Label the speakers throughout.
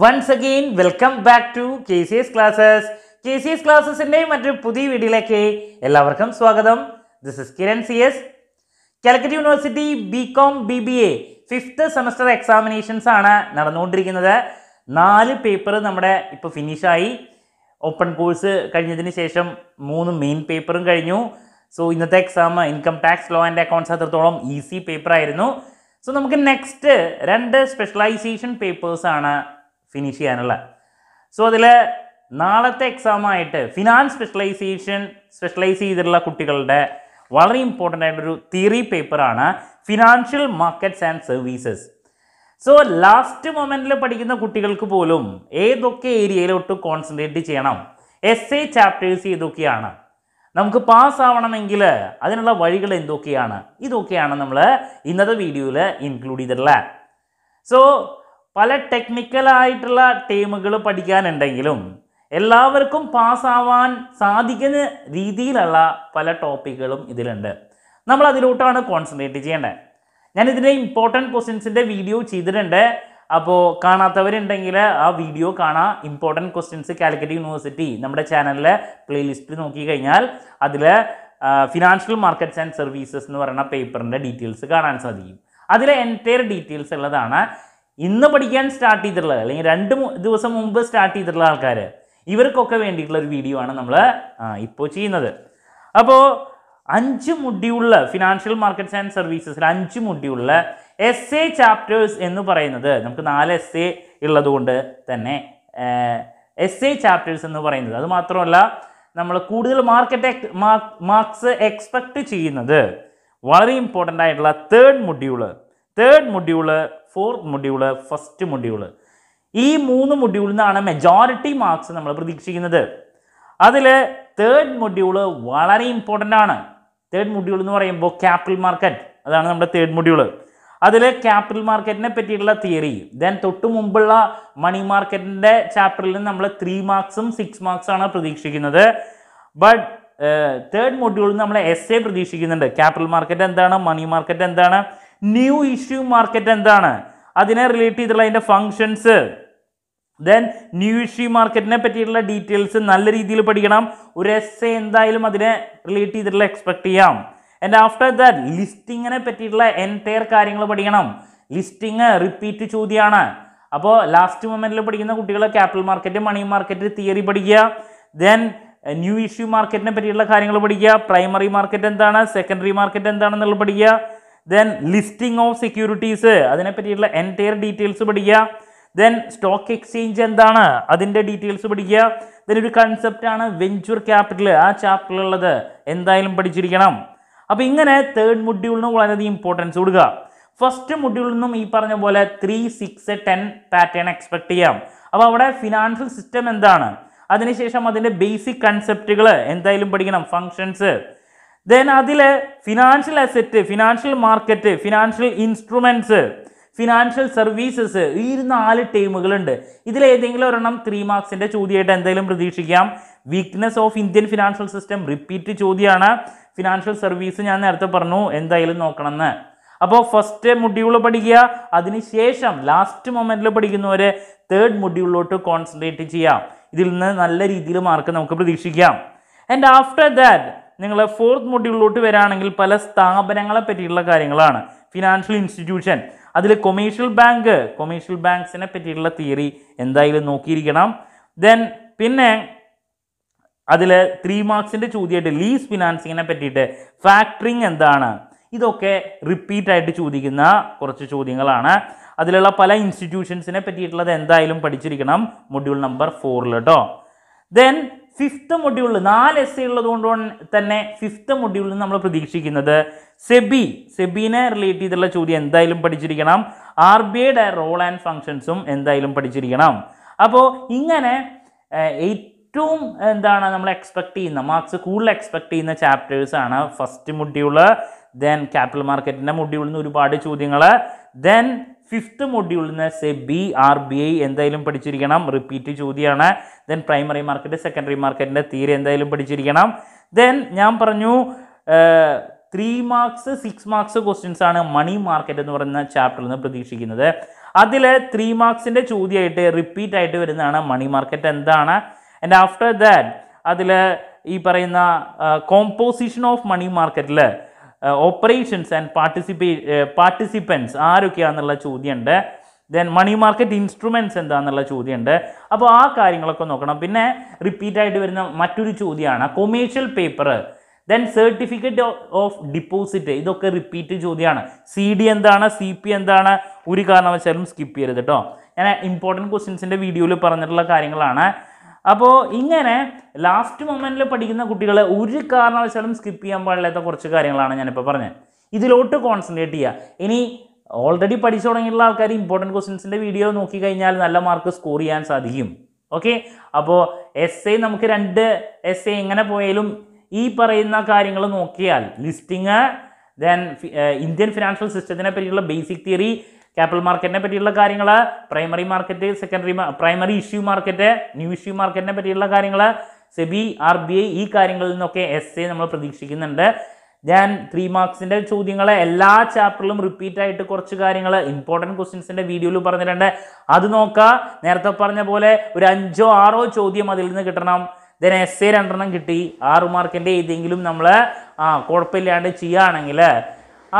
Speaker 1: Once again welcome back to K C S classes K C S ക്ലാസ്സസിന്റെ മറ്റൊരു പുതിയ വീഡിയോയിലേക്ക് എല്ലാവർക്കും സ്വാഗതം. This is Kiran C S Calicut university B com B B A fifth semester examinations ആണ് നടന്നുകൊണ്ടിരിക്കുന്നത്. നാല് paper നമ്മുടെ ഇപ്പോൾ ഫിനിഷായി ഓപ്പൺ കോഴ്സ് കഴിഞ്ഞതിന് ശേഷം മൂന്ന് മെയിൻ പേപ്പറും കഴിഞ്ഞു. സോ ഇന്നത്തെ exam income tax law and accounts അത്രത്തോളം ഈസി പേപ്പർ ആയിരുന്നു. സോ നമുക്ക് നെക്സ്റ്റ് രണ്ട് സ്പെഷ്യലൈസേഷൻ പേപ്പേഴ്സ് ആണ് ഫിനിഷ് ചെയ്യാനുള്ള. സോ അതിൽ നാളത്തെ എക്സാം ആയിട്ട് ഫിനാൻസ് സ്പെഷ്യലൈസേഷൻ സ്പെഷ്യലൈസ് ചെയ്തിട്ടുള്ള കുട്ടികളുടെ വളരെ ഇമ്പോർട്ടന്റ് ആയിട്ടൊരു തിയറി പേപ്പറാണ് financial markets and services so last മൊമെന്റിൽ പഠിക്കുന്ന കുട്ടികൾക്ക് പോലും ഏതൊക്കെ ഏരിയയിലോട്ട് കോൺസെൻട്രേറ്റ് ചെയ്യണം? എസ് എ ചാപ്റ്റേഴ്സ് ഏതൊക്കെയാണ്? നമുക്ക് പാസ് ആവണമെങ്കിൽ അതിനുള്ള വഴികൾ എന്തൊക്കെയാണ്? ഇതൊക്കെയാണ് നമ്മൾ ഇന്നത്തെ വീഡിയോയിൽ ഇൻക്ലൂഡ് ചെയ്തിട്ടുള്ളത്. സോ പല ടെക്നിക്കലായിട്ടുള്ള ടീമുകൾ പഠിക്കാനുണ്ടെങ്കിലും എല്ലാവർക്കും പാസ്സാവാൻ സാധിക്കുന്ന രീതിയിലുള്ള പല ടോപ്പിക്കുകളും ഇതിലുണ്ട്. നമ്മൾ അതിലോട്ടാണ് കോൺസെൻട്രേറ്റ് ചെയ്യേണ്ടത്. ഞാൻ ഇതിന്റെ ഇമ്പോർട്ടന്റ് ക്വസ്റ്റ്യൻസിന്റെ വീഡിയോ ചെയ്തിട്ടുണ്ട്. അപ്പോൾ കാണാത്തവരുണ്ടെങ്കിൽ ആ വീഡിയോ കാണാം. ഇമ്പോർട്ടന്റ് ക്വസ്റ്റ്യൻസ് കാലിക്കറ്റ് യൂണിവേഴ്സിറ്റി നമ്മുടെ ചാനലിലെ പ്ലേലിസ്റ്റ് നോക്കി കഴിഞ്ഞാൽ അതിൽ ഫിനാൻഷ്യൽ മാർക്കറ്റ്സ് ആൻഡ് സർവീസസ് എന്ന് പറയുന്ന പേപ്പറിന്റെ ഡീറ്റെയിൽസ് കാണാൻ സാധിക്കും. അതിലെ എന്റയർ ഡീറ്റെയിൽസ് ഉള്ളതാണ് ഇന്ന് പഠിക്കാൻ സ്റ്റാർട്ട് ചെയ്തിട്ടുള്ള അല്ലെങ്കിൽ രണ്ട് ദിവസം മുമ്പ് സ്റ്റാർട്ട് ചെയ്തിട്ടുള്ള ആൾക്കാർ ഇവർക്കൊക്കെ വേണ്ടിയിട്ടുള്ള ഒരു വീഡിയോ ആണ് നമ്മൾ ഇപ്പോൾ ചെയ്യുന്നത്. അപ്പോൾ അഞ്ച് മുടിയുള്ള ഫിനാൻഷ്യൽ മാർക്കറ്റ്സ് ആൻഡ് സർവീസസിൽ അഞ്ച് മുടിയുള്ള എസ് എ ചാപ്റ്റേഴ്സ് എന്ന് പറയുന്നത് നമുക്ക് നാല് എസ് എ ഉള്ളതുകൊണ്ട് തന്നെ എസ് എ ചാപ്റ്റേഴ്സ് എന്ന് പറയുന്നത്. അത് മാത്രമല്ല നമ്മൾ കൂടുതൽ മാർക്കറ്റ് മാർക്സ് എക്സ്പെക്റ്റ് ചെയ്യുന്നത് വളരെ ഇമ്പോർട്ടന്റ് ആയിട്ടുള്ള third module third module fourth module first module ഈ മൂന്ന് മൊഡ്യൂളിൽ നിന്നാണ് മെജോറിറ്റി മാർക്സ് നമ്മൾ പ്രതീക്ഷിക്കുന്നത്. അതിൽ തേർഡ് മൊഡ്യൂൾ വളരെ ഇമ്പോർട്ടന്റ് ആണ്. തേർഡ് മൊഡ്യൂൾ എന്ന് പറയുമ്പോൾ ക്യാപിറ്റൽ മാർക്കറ്റ് അതാണ് നമ്മുടെ തേർഡ് മൊഡ്യൂൾ അതിൽ ക്യാപിറ്റൽ മാർക്കറ്റിനെ പറ്റിയിട്ടുള്ള തിയറി ദെൻ തൊട്ട് മുമ്പുള്ള മണി മാർക്കറ്റിന്റെ ചാപ്റ്ററിൽ നിന്ന് നമ്മൾ ത്രീ മാർക്സും സിക്സ് മാർക്സ് ആണ് പ്രതീക്ഷിക്കുന്നത്. ബട്ട് തേർഡ് മൊഡ്യൂളിൽ നമ്മൾ എസ് എ പ്രതീക്ഷിക്കുന്നുണ്ട്. ക്യാപിറ്റൽ മാർക്കറ്റ് എന്താണ്? മണി മാർക്കറ്റ് എന്താണ്? ന്യൂ ഇഷ്യൂ മാർക്കറ്റ് എന്താണ്? അതിനെ റിലേറ്റ് ചെയ്തിട്ടുള്ള അതിന്റെ ഫങ്ഷൻസ് ദെൻ ന്യൂ ഇഷ്യൂ മാർക്കറ്റിനെ പറ്റിയിട്ടുള്ള ഡീറ്റെയിൽസ് നല്ല രീതിയിൽ പഠിക്കണം. ഒരു എസ് എ എന്തായാലും അതിനെ റിലേറ്റ് ചെയ്തിട്ടുള്ള എക്സ്പെക്ട് ചെയ്യാം. ആൻഡ് ആഫ്റ്റർ ദാറ്റ് ലിസ്റ്റിങ്ങിനെ പറ്റിയിട്ടുള്ള എന്റയർ കാര്യങ്ങൾ പഠിക്കണം. ലിസ്റ്റിങ് റിപ്പീറ്റ് ചോദ്യമാണ് അപ്പോൾ ലാസ്റ്റ് മൊമെന്റിൽ പഠിക്കുന്ന കുട്ടികൾ capital market money market theory പഠിക്കുക. ദെൻ ന്യൂ ഇഷ്യൂ മാർക്കറ്റിനെ പറ്റിയുള്ള കാര്യങ്ങൾ പഠിക്കുക. പ്രൈമറി മാർക്കറ്റ് എന്താണ്? സെക്കൻഡറി മാർക്കറ്റ് എന്താണെന്നുള്ളത് പഠിക്കുക. ദെൻ ലിസ്റ്റിംഗ് ഓഫ് സെക്യൂരിറ്റീസ് അതിനെ പറ്റിയിട്ടുള്ള എന്റയർ ഡീറ്റെയിൽസ് പഠിക്കുക. ദെൻ സ്റ്റോക്ക് എക്സ്ചേഞ്ച് എന്താണ്? അതിന്റെ ഡീറ്റെയിൽസ് പഠിക്കുക. ദെൻ ഒരു കൺസെപ്റ്റാണ് വെഞ്ചർ ക്യാപിറ്റൽ ആ ചാപ്റ്ററിലുള്ളത് എന്തായാലും പഠിച്ചിരിക്കണം. അപ്പോൾ ഇങ്ങനെ തേർഡ് മൊഡ്യൂളിന് വളരെയധികം ഇമ്പോർട്ടൻസ് കൊടുക്കുക. ഫസ്റ്റ് മൊഡ്യൂളിൽ നിന്നും ഈ പറഞ്ഞ പോലെ three six ten pattern expect ചെയ്യാം. അപ്പോൾ അവിടെ ഫിനാൻഷ്യൽ സിസ്റ്റം എന്താണ്? അതിനുശേഷം അതിന്റെ ബേസിക് കൺസെപ്റ്റുകൾ എന്തായാലും പഠിക്കണം. ഫങ്ഷൻസ് ദെൻ അതിൽ financial asset financial market financial instruments financial services ഈ നാല് ടീമുകളുണ്ട്. ഇതിൽ ഏതെങ്കിലും ഒരെണ്ണം ത്രീ മാർക്സിന്റെ ചോദ്യമായിട്ട് എന്തെങ്കിലും പ്രതീക്ഷിക്കാം. Weakness of Indian financial system repeat ചോദ്യമാണ്. ഫിനാൻഷ്യൽ സർവീസ് ഞാൻ നേരത്തെ പറഞ്ഞു എന്തായാലും നോക്കണമെന്ന്. അപ്പോൾ ഫസ്റ്റ് മൊഡ്യൂൾ പഠിക്കുക. അതിനുശേഷം ലാസ്റ്റ് മൊമെന്റിൽ പഠിക്കുന്നവരെ തേർഡ് മൊഡ്യൂളിലോട്ട് കോൺസെൻട്രേറ്റ് ചെയ്യാം. ഇതിൽ നിന്ന് നല്ല രീതിയിൽ മാർക്ക് നമുക്ക് പ്രതീക്ഷിക്കാം. ആൻഡ് ആഫ്റ്റർ ദാറ്റ് നിങ്ങൾ ഫോർത്ത് മൊഡ്യൂളിലോട്ട് വരാണെങ്കിൽ പല സ്ഥാപനങ്ങളെ പറ്റിയുള്ള കാര്യങ്ങളാണ്. ഫിനാൻഷ്യൽ ഇൻസ്റ്റിറ്റ്യൂഷൻ അതിൽ കൊമേഴ്ഷ്യൽ ബാങ്ക് കൊമേഴ്ഷ്യൽ ബാങ്ക്സിനെ പറ്റിയുള്ള തിയറി എന്തായാലും നോക്കിയിരിക്കണം. ദെൻ പിന്നെ അതിൽ ത്രീ മാർക്സിന്റെ ചോദ്യമായിട്ട് ലീസ് ഫിനാൻസിങ്ങിനെ പറ്റിയിട്ട് ഫാക്ടറിങ് എന്താണ്? ഇതൊക്കെ റിപ്പീറ്റായിട്ട് ചോദിക്കുന്ന കുറച്ച് ചോദ്യങ്ങളാണ്. അതിലുള്ള പല ഇൻസ്റ്റിറ്റ്യൂഷൻസിനെ പറ്റിയിട്ടുള്ളത് എന്തായാലും പഠിച്ചിരിക്കണം. മൊഡ്യൂൾ നമ്പർ ഫോറിൽ കേട്ടോ ദെൻ ഫിഫ്ത്ത് മൊഡ്യൂളിൽ നാല് എസ് എ ഉള്ളത് കൊണ്ട് തന്നെ ഫിഫ്ത്ത് മൊഡ്യൂളിൽ നമ്മൾ പ്രതീക്ഷിക്കുന്നത്. സെബി സെബിനെ റിലേറ്റ് ചെയ്തുള്ള ചോദ്യം എന്തായാലും പഠിച്ചിരിക്കണം. ആർ ബി ഐയുടെ റോൾ ആൻഡ് ഫങ്ഷൻസും എന്തായാലും പഠിച്ചിരിക്കണം. അപ്പോൾ ഇങ്ങനെ ഏറ്റവും എന്താണ് നമ്മൾ എക്സ്പെക്ട് ചെയ്യുന്ന മാർക്സ് കൂടുതൽ എക്സ്പെക്ട് ചെയ്യുന്ന ചാപ്റ്റേഴ്സ് ആണ് ഫസ്റ്റ് മൊഡ്യൂൾ ദെൻ ക്യാപിറ്റൽ മാർക്കറ്റിന്റെ മൊഡ്യൂളിൽ നിന്ന് ഒരുപാട് ചോദ്യങ്ങൾ ദെൻ ഫിഫ്ത്ത് മൊഡ്യൂളിൽ നിന്ന് സെ ബി ആർ ബി ഐ എന്തായാലും പഠിച്ചിരിക്കണം. റിപ്പീറ്റ് ചോദ്യമാണ് ദെൻ പ്രൈമറി മാർക്കറ്റ് സെക്കൻഡറി മാർക്കറ്റിന്റെ തീരെ എന്തായാലും പഠിച്ചിരിക്കണം. ദെൻ ഞാൻ പറഞ്ഞു three marks six marks questions ആണ് മണി മാർക്കറ്റ് എന്ന് പറയുന്ന ചാപ്റ്ററിൽ നിന്ന് പ്രതീക്ഷിക്കുന്നത്. അതിൽ ത്രീ മാർക്സിന്റെ ചോദ്യമായിട്ട് റിപ്പീറ്റ് ആയിട്ട് വരുന്നതാണ് മണി മാർക്കറ്റ് എന്താണ്? ആൻഡ് ആഫ്റ്റർ ദാറ്റ് അതിൽ ഈ പറയുന്ന കോമ്പോസിഷൻ ഓഫ് മണി മാർക്കറ്റിൽ ഓപ്പറേഷൻസ് ആൻഡ് പാർട്ടിസിപ്പേ പാർട്ടിസിപ്പൻസ് ആരൊക്കെയാണെന്നുള്ള ചോദ്യമുണ്ട്. ദെൻ മണി മാർക്കറ്റ് ഇൻസ്ട്രുമെന്റ്സ് എന്താണെന്നുള്ള ചോദ്യമുണ്ട്. അപ്പോൾ ആ കാര്യങ്ങളൊക്കെ നോക്കണം. പിന്നെ റിപ്പീറ്റ് ആയിട്ട് വരുന്ന മറ്റൊരു ചോദ്യമാണ് commercial paper then certificate of deposit ഇതൊക്കെ റിപ്പീറ്റ് ചോദ്യമാണ്. സി ഡി എന്താണ്? സി പി എന്താണ്? ഒരു കാരണവശാലും സ്കിപ്പ് ചെയ്യരുത് കേട്ടോ ഞാൻ ഇമ്പോർട്ടന്റ് ക്വസ്റ്റ്യൻസിന്റെ വീഡിയോയിൽ പറഞ്ഞിട്ടുള്ള കാര്യങ്ങളാണ്. അപ്പോൾ ഇങ്ങനെ ലാസ്റ്റ് മൊമെന്റിൽ പഠിക്കുന്ന കുട്ടികൾ ഒരു കാരണവശാലും സ്കിപ്പ് ചെയ്യാൻ പാടില്ലാത്ത കുറച്ച് കാര്യങ്ങളാണ് ഞാനിപ്പോൾ പറഞ്ഞത് ഇതിലോട്ട് കോൺസെൻട്രേറ്റ് ചെയ്യുക ഇനി ഓൾറെഡി പഠിച്ചു തുടങ്ങിയിട്ടുള്ള ആൾക്കാർ ഇമ്പോർട്ടന്റ് ക്വസ്റ്റ്യൻസിന്റെ വീഡിയോ നോക്കിക്കഴിഞ്ഞാൽ നല്ല മാർക്ക് സ്കോർ ചെയ്യാൻ സാധിക്കും. ഓക്കെ അപ്പോൾ എസ് നമുക്ക് രണ്ട് എസ് എ എങ്ങനെ പോയാലും ഈ പറയുന്ന കാര്യങ്ങൾ നോക്കിയാൽ ലിസ്റ്റിങ് ദെൻ ഇന്ത്യൻ ഫിനാൻഷ്യൽ സിസ്റ്റത്തിനെ പറ്റിയുള്ള ബേസിക് തിയറി ക്യാപിറ്റൽ മാർക്കറ്റിനെ പറ്റിയുള്ള കാര്യങ്ങൾ primary market secondary primary issue market new issue മാർക്കറ്റിനെ പറ്റിയുള്ള കാര്യങ്ങൾ സെബി ആർ ബി ഐ ഈ കാര്യങ്ങളിൽ നിന്നൊക്കെ എസ് എ നമ്മൾ പ്രതീക്ഷിക്കുന്നുണ്ട് ഞാൻ ത്രീ മാർക്സിന്റെ ചോദ്യങ്ങൾ എല്ലാ ചാപ്റ്ററിലും റിപ്പീറ്റ് ആയിട്ട് കുറച്ച് കാര്യങ്ങൾ ഇമ്പോർട്ടന്റ് ക്വസ്റ്റ്യൻസിന്റെ വീഡിയോയിൽ പറഞ്ഞിട്ടുണ്ട്. അത് നോക്കുക നേരത്തെ പറഞ്ഞ പോലെ ഒരു അഞ്ചോ ആറോ ചോദ്യം അതിൽ നിന്ന് കിട്ടണം. ദെൻ എസ് എ രണ്ടെണ്ണം കിട്ടി. ആറ് മാർക്കിന്റെ ഏതെങ്കിലും നമ്മൾ ആ കുഴപ്പമില്ലാണ്ട് ചെയ്യുകയാണെങ്കിൽ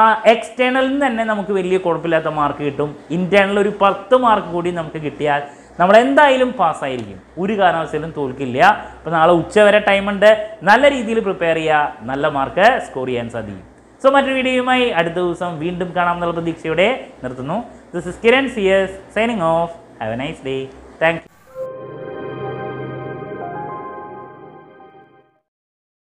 Speaker 1: ആ എക്സ്റ്റേണലിൽ നിന്ന് തന്നെ നമുക്ക് വലിയ കുഴപ്പമില്ലാത്ത മാർക്ക് കിട്ടും. ഇന്റേണൽ ഒരു പത്ത് മാർക്ക് കൂടി നമുക്ക് കിട്ടിയാൽ നമ്മൾ എന്തായാലും പാസ്സായിരിക്കും ഒരു കാരണവശാലും തോൽക്കില്ല. അപ്പോൾ നാളെ ഉച്ച വരെ ടൈമുണ്ട് നല്ല രീതിയിൽ പ്രിപ്പയർ ചെയ്യുക നല്ല മാർക്ക് സ്കോർ ചെയ്യാൻ സാധിക്കും. സോ മറ്റൊരു വീഡിയോയുമായി അടുത്ത ദിവസം വീണ്ടും കാണാം എന്നുള്ള പ്രതീക്ഷയോടെ നിർത്തുന്നു. This is Kiran C S signing off have a nice day thank